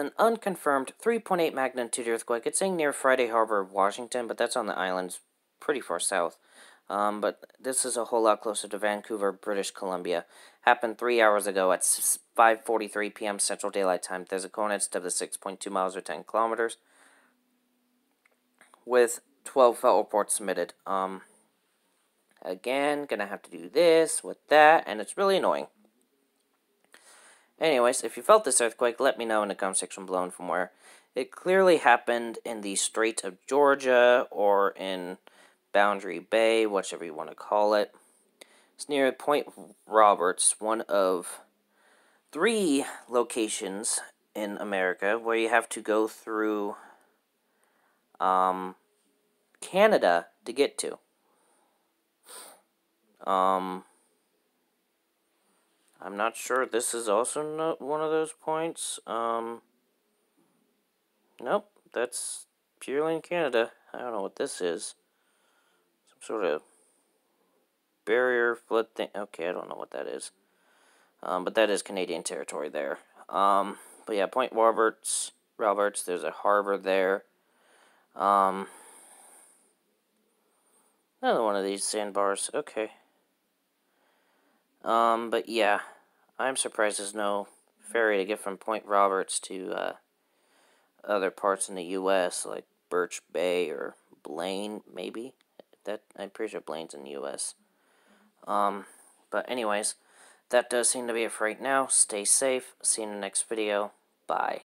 an unconfirmed 3.8 magnitude earthquake. It's saying near Friday Harbor, Washington, but that's on the islands pretty far south. Um, but this is a whole lot closer to Vancouver, British Columbia. Happened three hours ago at 5:43 p.m. Central Daylight Time. There's a coordinates of the 6.2 miles or 10 kilometers, with 12 felt reports submitted. Um, again, gonna have to do this with that, and it's really annoying. Anyways, if you felt this earthquake, let me know in the comment section below and from where. It clearly happened in the Strait of Georgia or in Boundary Bay, whichever you want to call it. It's near Point Roberts, one of three locations in America where you have to go through um, Canada to get to. Um, I'm not sure this is also not one of those points. Um, nope, that's purely in Canada. I don't know what this is Some sort of barrier flood thing. Okay, I don't know what that is. Um, but that is Canadian territory there. Um, but yeah, Point Roberts, Roberts, there's a harbor there. Um, another one of these sandbars. Okay. Um, but yeah, I'm surprised there's no ferry to get from Point Roberts to uh, other parts in the U.S., like Birch Bay or Blaine, maybe that I'm pretty sure Blaine's in the U.S. Um, but anyways, that does seem to be it for right now. Stay safe. See you in the next video. Bye.